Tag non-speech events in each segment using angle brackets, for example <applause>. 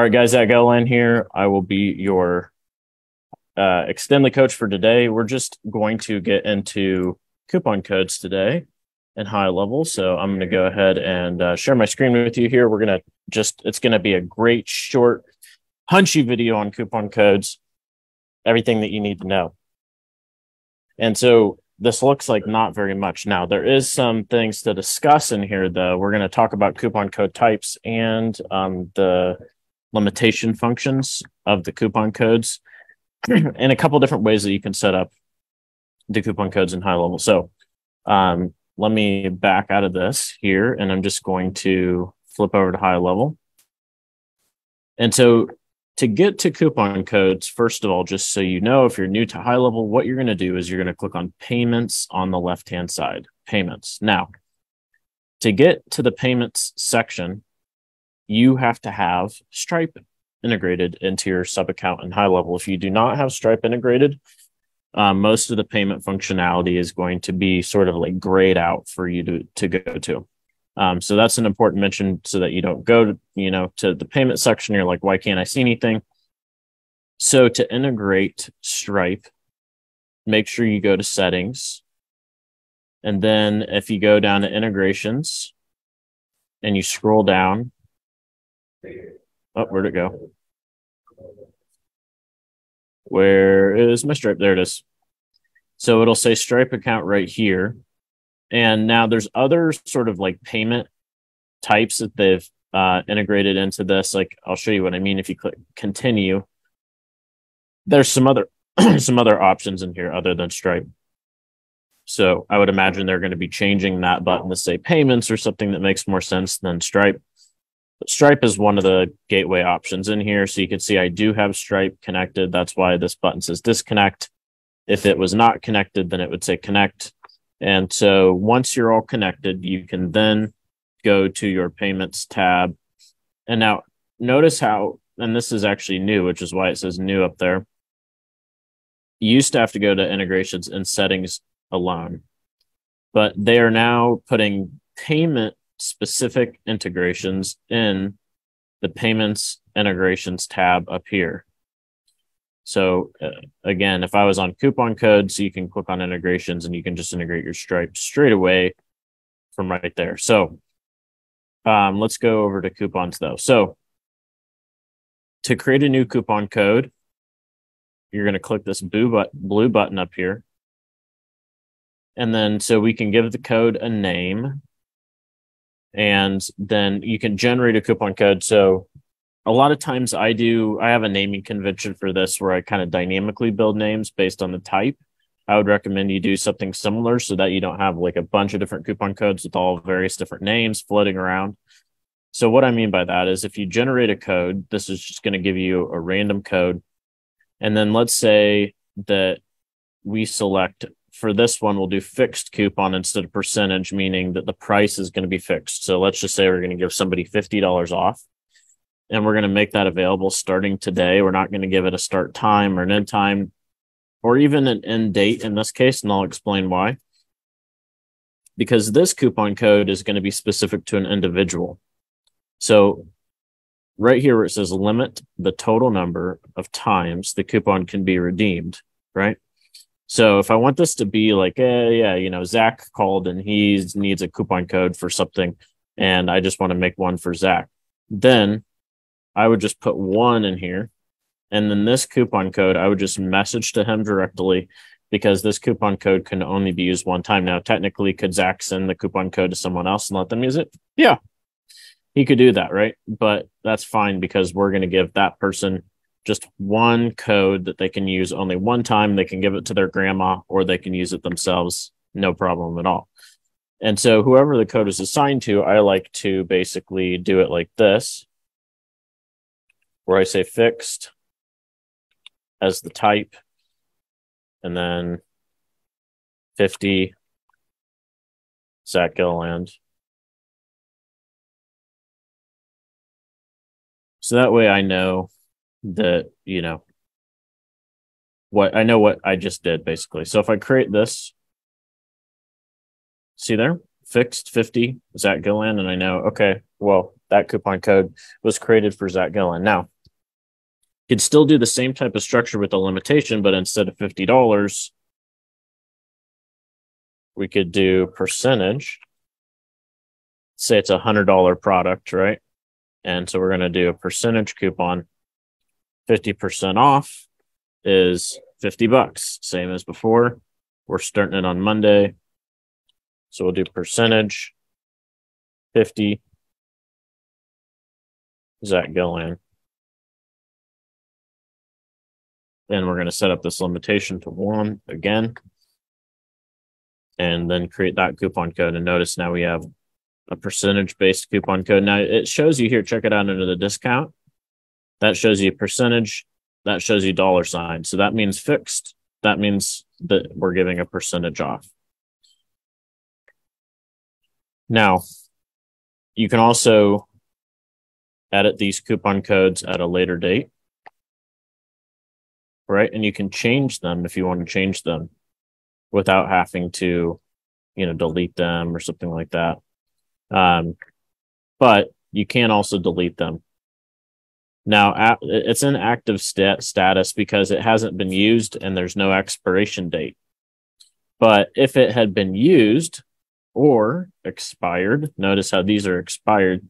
All right, guys, Zach Gilliland here. I will be your uh, Extendly coach for today. We're just going to get into coupon codes today and high level. So I'm going to go ahead and uh, share my screen with you here. We're going to just, it's going to be a great short, punchy video on coupon codes, everything that you need to know. And so this looks like not very much. Now, there is some things to discuss in here, though. We're going to talk about coupon code types and um, the limitation functions of the coupon codes <clears throat> and a couple different ways that you can set up the coupon codes in high level. So um, let me back out of this here and I'm just going to flip over to high level. And so to get to coupon codes, first of all, just so you know, if you're new to high level, what you're going to do is you're going to click on payments on the left hand side, payments. Now, to get to the payments section, you have to have Stripe integrated into your sub account and high level. If you do not have Stripe integrated, um, most of the payment functionality is going to be sort of like grayed out for you to, to go to. Um, so that's an important mention so that you don't go to, you know, to the payment section. You're like, why can't I see anything? So to integrate Stripe, make sure you go to settings. And then if you go down to integrations and you scroll down, Oh, where'd it go? Where is my Stripe? There it is. So it'll say Stripe account right here. And now there's other sort of like payment types that they've uh, integrated into this. Like I'll show you what I mean if you click continue. There's some other <clears throat> some other options in here other than Stripe. So I would imagine they're going to be changing that button to say payments or something that makes more sense than Stripe. Stripe is one of the gateway options in here. So you can see I do have Stripe connected. That's why this button says disconnect. If it was not connected, then it would say connect. And so once you're all connected, you can then go to your payments tab. And now notice how, and this is actually new, which is why it says new up there. You used to have to go to integrations and settings alone, but they are now putting payment specific integrations in the payments integrations tab up here. So uh, again, if I was on coupon codes, you can click on integrations and you can just integrate your Stripe straight away from right there. So um, let's go over to coupons though. So to create a new coupon code, you're going to click this blue, but- blue button up here. And then so we can give the code a name and then you can generate a coupon code. So a lot of times I do, I have a naming convention for this where I kind of dynamically build names based on the type. I would recommend you do something similar so that you don't have like a bunch of different coupon codes with all various different names floating around. So what I mean by that is if you generate a code, this is just going to give you a random code. And then let's say that we select for this one, we'll do fixed coupon instead of percentage, meaning that the price is going to be fixed. So let's just say we're going to give somebody $50 off and we're going to make that available starting today. We're not going to give it a start time or an end time or even an end date in this case. And I'll explain why. Because this coupon code is going to be specific to an individual. So right here where it says limit the total number of times the coupon can be redeemed, right? So if I want this to be like, eh, yeah, you know, Zach called and he needs a coupon code for something, and I just want to make one for Zach, then I would just put one in here. And then this coupon code, I would just message to him directly because this coupon code can only be used one time. Now, technically, could Zach send the coupon code to someone else and let them use it? Yeah, he could do that, right? But that's fine because we're going to give that person just one code that they can use only one time. They can give it to their grandma or they can use it themselves. No problem at all. And so whoever the code is assigned to, I like to basically do it like this, where I say fixed as the type, and then 50 Zach Gilliland. So that way I know that you know what I know what I just did basically. So if I create this, see there, fixed 50 Zach Gilliland, and I know, okay, well, that coupon code was created for Zach Gilliland. Now, you could still do the same type of structure with a limitation, but instead of fifty dollars, we could do percentage. Say it's a hundred dollar product, right? And so we're going to do a percentage coupon. 50% off is 50 bucks, same as before. We're starting it on Monday. So we'll do percentage 50 Zach Gilliland. Then we're going to set up this limitation to one again. And then create that coupon code. And notice now we have a percentage based coupon code. Now it shows you here, check it out under the discount. That shows you percentage. That shows you dollar sign. So that means fixed. That means that we're giving a percentage off. Now, you can also edit these coupon codes at a later date. Right. And you can change them if you want to change them without having to, you know, delete them or something like that. Um, but you can also delete them. Now, it's in active stat- status because it hasn't been used and there's no expiration date. But if it had been used or expired, notice how these are expired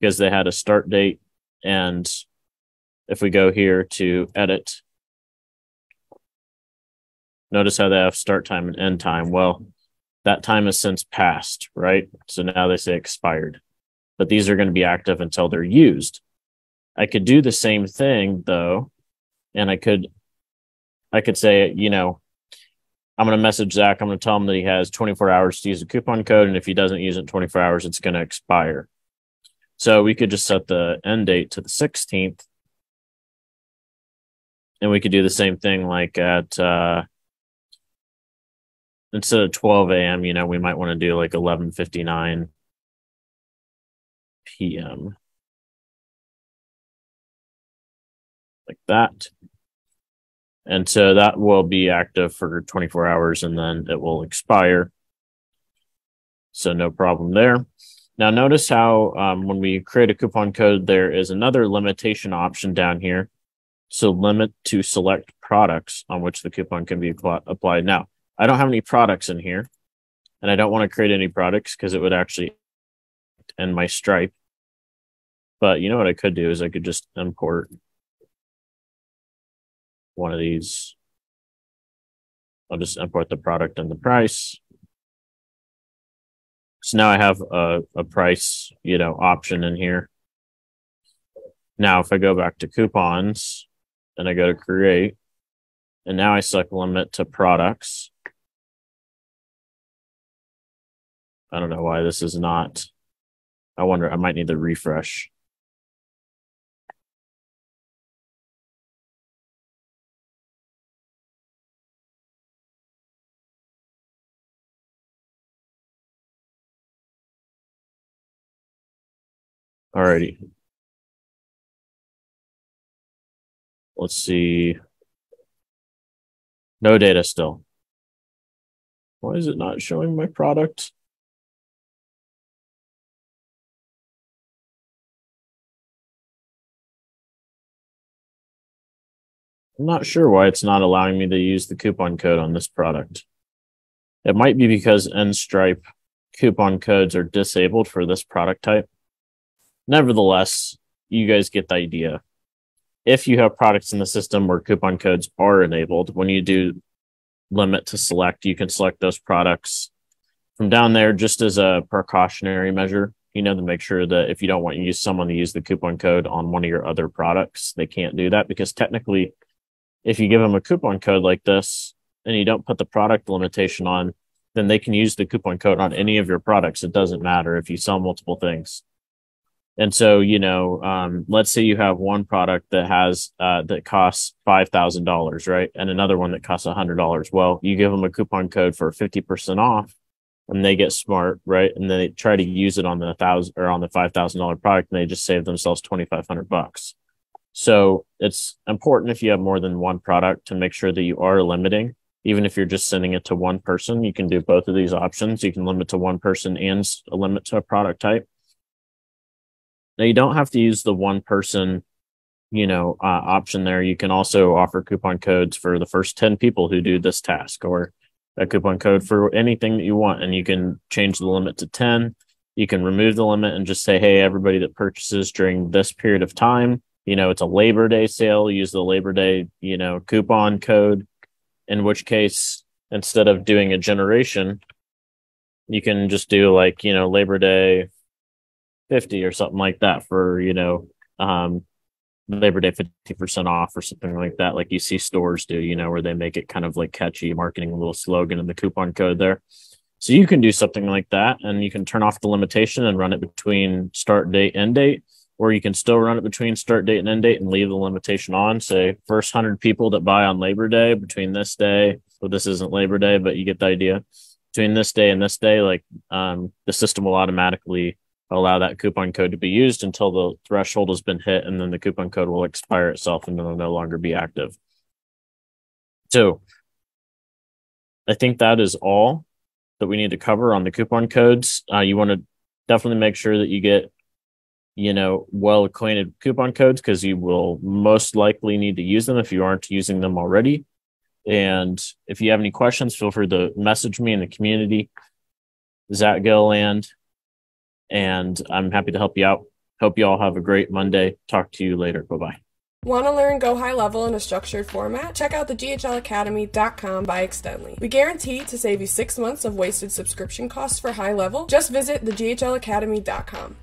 because they had a start date. And if we go here to edit, notice how they have start time and end time. Well, that time has since passed, right? So now they say expired, but these are going to be active until they're used. I could do the same thing though, and I could, I could say, you know, I'm going to message Zach. I'm going to tell him that he has 24 hours to use the coupon code, and if he doesn't use it in 24 hours, it's going to expire. So we could just set the end date to the 16th, and we could do the same thing like at uh, instead of 12 a.m., you know, we might want to do like 11:59 p.m. like that. And so that will be active for 24 hours and then it will expire. So no problem there. Now notice how um, when we create a coupon code, there is another limitation option down here. So limit to select products on which the coupon can be applied. Now, I don't have any products in here, and I don't want to create any products because it would actually end my Stripe. But you know what I could do is I could just import one of these. I'll just import the product and the price. So now I have a, a price, you know, option in here. Now, if I go back to coupons and I go to create, and now I select limit to products, I don't know why this is not. I wonder, I might need to refresh. Alrighty. Let's see. No data still. Why is it not showing my product? I'm not sure why it's not allowing me to use the coupon code on this product. It might be because in Stripe coupon codes are disabled for this product type. Nevertheless, you guys get the idea. If you have products in the system where coupon codes are enabled, when you do limit to select, you can select those products from down there just as a precautionary measure, you know, to make sure that if you don't want to use someone to use the coupon code on one of your other products, they can't do that because technically if you give them a coupon code like this and you don't put the product limitation on, then they can use the coupon code on any of your products. It doesn't matter if you sell multiple things. And so, you know, um, let's say you have one product that has uh, that costs five thousand dollars, right, and another one that costs hundred dollars. Well, you give them a coupon code for fifty percent off, and they get smart, right, and they try to use it on the thousand or on the five thousand dollar product, and they just save themselves twenty five hundred bucks. So it's important if you have more than one product to make sure that you are limiting. Even if you're just sending it to one person, you can do both of these options. You can limit to one person and limit to a product type. Now you don't have to use the one person, you know, uh, option there. You can also offer coupon codes for the first 10 people who do this task or a coupon code for anything that you want. And you can change the limit to 10. You can remove the limit and just say, hey, everybody that purchases during this period of time, you know, it's a Labor Day sale, use the Labor Day, you know, coupon code, in which case, instead of doing a generation, you can just do like, you know, Labor Day 50 or something like that for, you know, um, Labor Day 50% off or something like that, like you see stores do, you know, where they make it kind of like catchy marketing, a little slogan and the coupon code there. So you can do something like that and you can turn off the limitation and run it between start date, and end date, or you can still run it between start date and end date and leave the limitation on. Say, first 100 people that buy on Labor Day between this day, well, this isn't Labor Day, but you get the idea. Between this day and this day, like um, the system will automatically allow that coupon code to be used until the threshold has been hit, and then the coupon code will expire itself and it'll no longer be active. So I think that is all that we need to cover on the coupon codes. Uh, you want to definitely make sure that you get, you know, well acquainted coupon codes because you will most likely need to use them if you aren't using them already. And if you have any questions, feel free to message me in the community, Zach Gilliland, and I'm happy to help you out. Hope you all have a great Monday. Talk to you later. Bye bye. Want to learn Go High Level in a structured format? Check out the GHLacademy.com by Extendly. We guarantee to save you six months of wasted subscription costs for High Level. Just visit the GHLacademy.com.